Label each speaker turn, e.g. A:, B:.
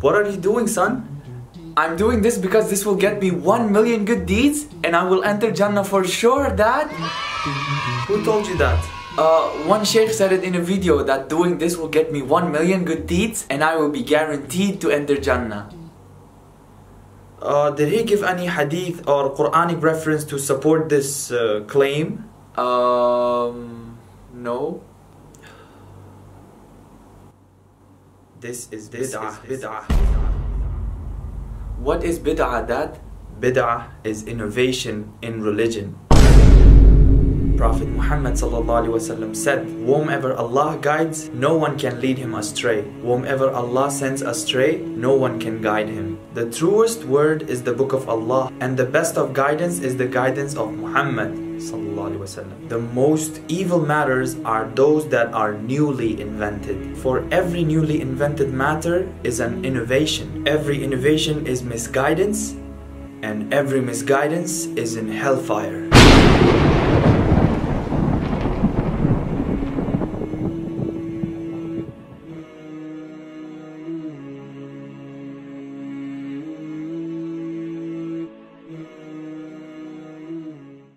A: What are you doing, son? I'm doing this because this will get me 1 million good deeds and I will enter Jannah for sure, Dad.
B: Who told you that?
A: Uh, one sheikh said it in a video that doing this will get me 1 million good deeds and I will be guaranteed to enter Jannah.
B: Uh, did he give any hadith or Quranic reference to support this uh, claim?
A: Um, no.
B: This is bid'ah. bid'ah.
A: What is bid'ah, Dad?
B: Bid'ah is innovation in religion. Muhammad said, Whomever Allah guides, no one can lead him astray. Whomever Allah sends astray, no one can guide him. The truest word is the book of Allah, and the best of guidance is the guidance of Muhammad. The most evil matters are those that are newly invented. For every newly invented matter is an innovation. Every innovation is misguidance, and every misguidance is in hellfire.